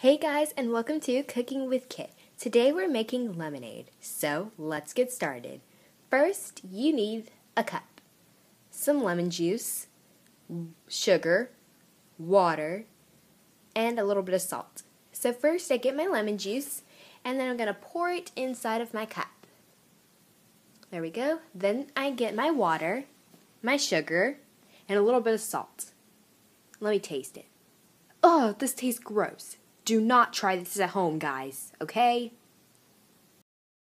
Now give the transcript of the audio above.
Hey guys, and welcome to Cooking with Kit. Today we're making lemonade, so let's get started. First, you need a cup, some lemon juice, sugar, water, and a little bit of salt. So, first, I get my lemon juice, and then I'm going to pour it inside of my cup. There we go. Then I get my water, my sugar, and a little bit of salt. Let me taste it. Oh, this tastes gross. Do not try this at home, guys, okay?